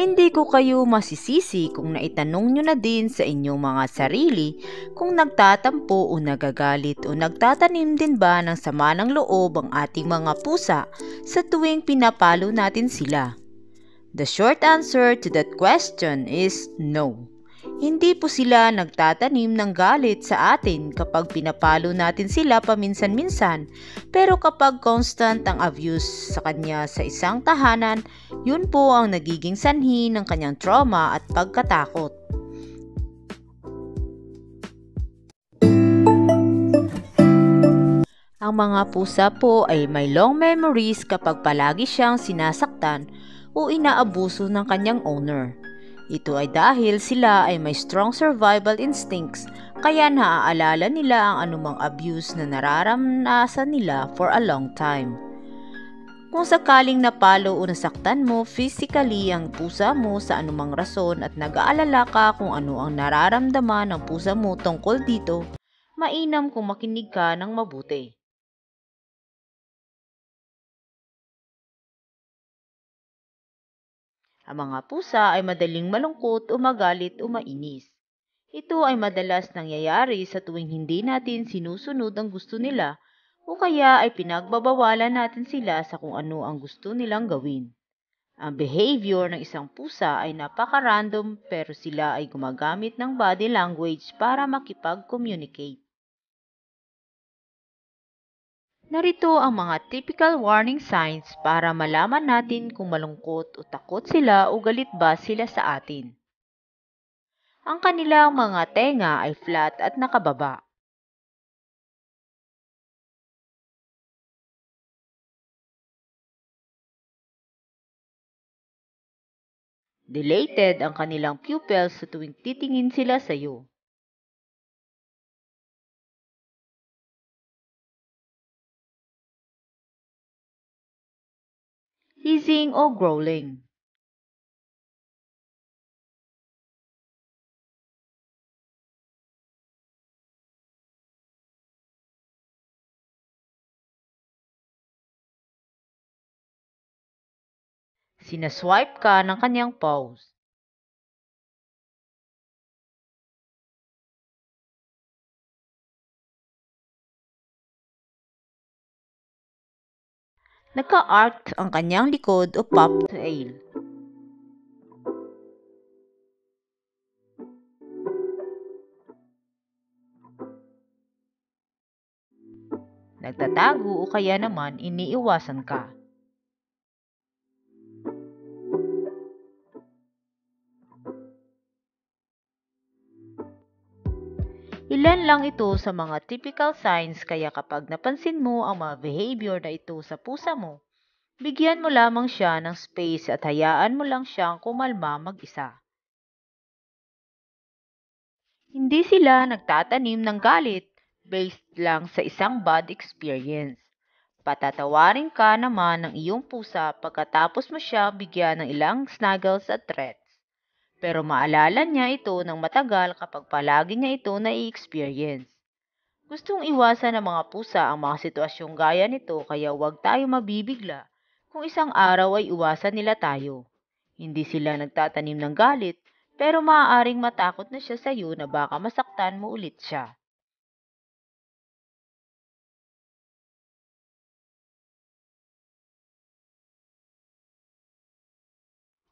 Hindi ko kayo masisisi kung naitanong nyo na din sa inyong mga sarili kung nagtatampo o nagagalit o nagtatanim din ba ng sama ng loob ang ating mga pusa sa tuwing pinapalo natin sila. The short answer to that question is no. Hindi po sila nagtatanim ng galit sa atin kapag pinapalo natin sila paminsan-minsan, pero kapag constant ang abuse sa kanya sa isang tahanan, yun po ang nagiging sanhi ng kanyang trauma at pagkatakot. Ang mga pusa po ay may long memories kapag palagi siyang sinasaktan o inaabuso ng kanyang owner. Ito ay dahil sila ay may strong survival instincts kaya naaalala nila ang anumang abuse na nararamnasan nila for a long time. Kung sakaling napalo o nasaktan mo physically ang pusa mo sa anumang rason at nag-aalala ka kung ano ang nararamdaman ng pusa mo tungkol dito, mainam kung makinig ka ng mabuti. Ang mga pusa ay madaling malungkot o magalit o mainis. Ito ay madalas nangyayari sa tuwing hindi natin sinusunod ang gusto nila o kaya ay pinagbabawalan natin sila sa kung ano ang gusto nilang gawin. Ang behavior ng isang pusa ay napaka-random pero sila ay gumagamit ng body language para makipag-communicate. Narito ang mga typical warning signs para malaman natin kung malungkot o takot sila o galit ba sila sa atin. Ang kanilang mga tenga ay flat at nakababa. Dilated ang kanilang pupils sa tuwing titingin sila sa iyo. Hissing o growling. Sinaswipe ka ng kanyang paws. Nagka-arc ang kanyang likod o pop tail. Nagtatago o kaya naman iniiwasan ka. Ilan lang ito sa mga typical signs kaya kapag napansin mo ang mga behavior na ito sa pusa mo, bigyan mo lamang siya ng space at hayaan mo lang siyang kumalma mag-isa. Hindi sila nagtatanim ng galit based lang sa isang bad experience. Patatawarin ka naman ng iyong pusa pagkatapos mo siya bigyan ng ilang snuggles at threats. Pero maalala niya ito ng matagal kapag palagi niya ito na-experience. Gustong iwasan ng mga pusa ang mga sitwasyong gaya nito kaya huwag tayo mabibigla kung isang araw ay iwasan nila tayo. Hindi sila nagtatanim ng galit pero maaaring matakot na siya sa iyo na baka masaktan mo ulit siya.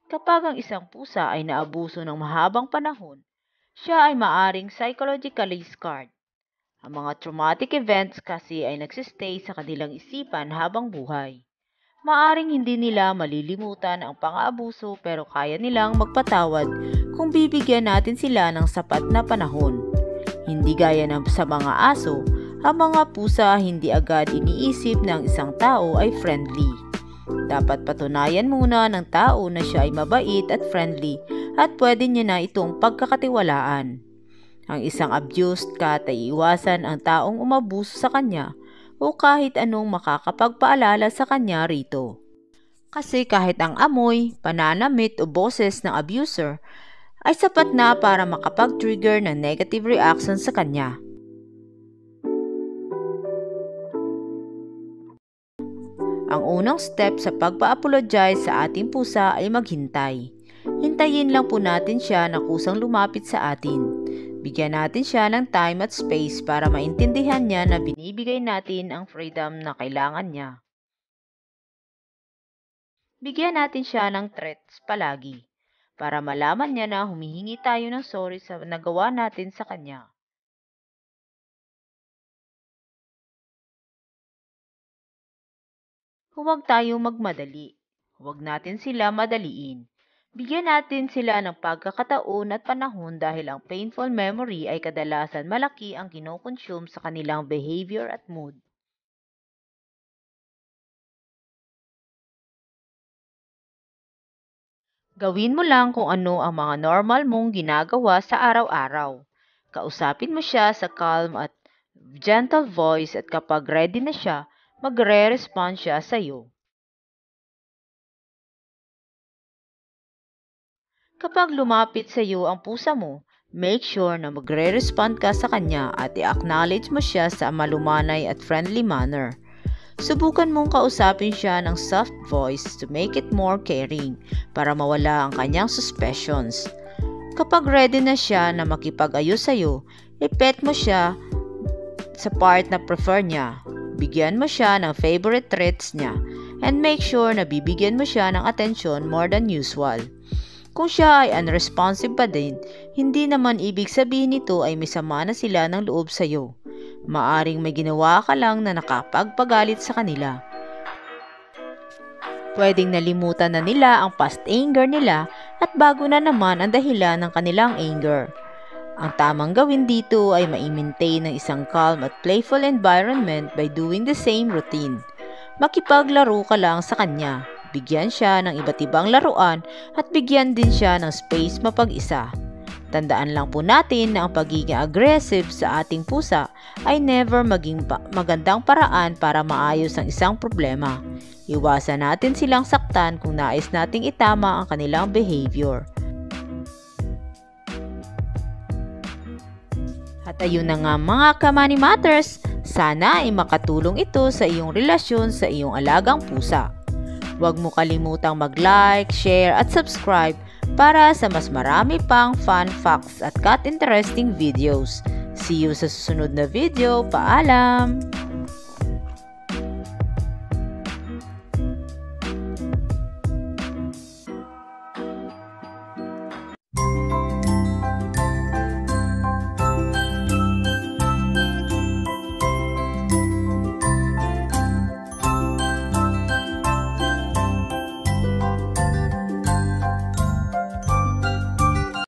Kapag ang isang pusa ay naabuso ng mahabang panahon, siya ay maaring psychologically scarred. Ang mga traumatic events kasi ay nagsistay sa kanilang isipan habang buhay. Maaring hindi nila malilimutan ang pang-aabuso pero kaya nilang magpatawad kung bibigyan natin sila ng sapat na panahon. Hindi gaya ng sa mga aso, ang mga pusa hindi agad iniisip ng isang tao ay friendly. Dapat patunayan muna ng tao na siya ay mabait at friendly at pwede niya na itong pagkakatiwalaan. Ang isang abused cat ay iwasan ang taong umabuso sa kanya o kahit anong makakapagpaalala sa kanya rito. Kasi kahit ang amoy, pananamit o boses ng abuser ay sapat na para makapag-trigger ng negative reaction sa kanya. Ang unang step sa pagpa-apologize sa ating pusa ay maghintay. Hintayin lang po natin siya na kusang lumapit sa atin. Bigyan natin siya ng time at space para maintindihan niya na binibigay natin ang freedom na kailangan niya. Bigyan natin siya ng threats palagi para malaman niya na humihingi tayo ng sorry sa nagawa natin sa kanya. Huwag tayong magmadali. Huwag natin sila madaliin. Bigyan natin sila ng pagkakataon at panahon dahil ang painful memory ay kadalasan malaki ang kinokonsume sa kanilang behavior at mood. Gawin mo lang kung ano ang mga normal mong ginagawa sa araw-araw. Kausapin mo siya sa calm at gentle voice at kapag ready na siya, magre-respond siya sa iyo. Kapag lumapit sa iyo ang pusa mo, make sure na magre-respond ka sa kanya at i-acknowledge mo siya sa malumanay at friendly manner. Subukan mong kausapin siya ng soft voice to make it more caring para mawala ang kanyang suspicions. Kapag ready na siya na makipag-ayos sa iyo, ipet mo siya sa part na prefer niya. Bigyan mo siya ng favorite treats niya and make sure na bibigyan mo siya ng atensyon more than usual. Kung siya ay unresponsive pa din, hindi naman ibig sabihin nito ay may sama na sila ng loob sa iyo. Maaring may ginawa ka lang na nakapagpagalit sa kanila. Pwedeng nalimutan na nila ang past anger nila at bago na naman ang dahilan ng kanilang anger. Ang tamang gawin dito ay ma-maintain ng isang calm at playful environment by doing the same routine. Makipaglaro ka lang sa kanya, bigyan siya ng iba't ibang laruan at bigyan din siya ng space mapag-isa. Tandaan lang po natin na ang pagiging aggressive sa ating pusa ay never maging magandang paraan para maayos ang isang problema. Iwasan natin silang saktan kung nais nating itama ang kanilang behavior. At ayun na nga mga Kamani Matters, sana ay makatulong ito sa iyong relasyon sa iyong alagang pusa. Huwag mo kalimutang mag-like, share at subscribe para sa mas marami pang fun facts at cat interesting videos. See you sa susunod na video. Paalam!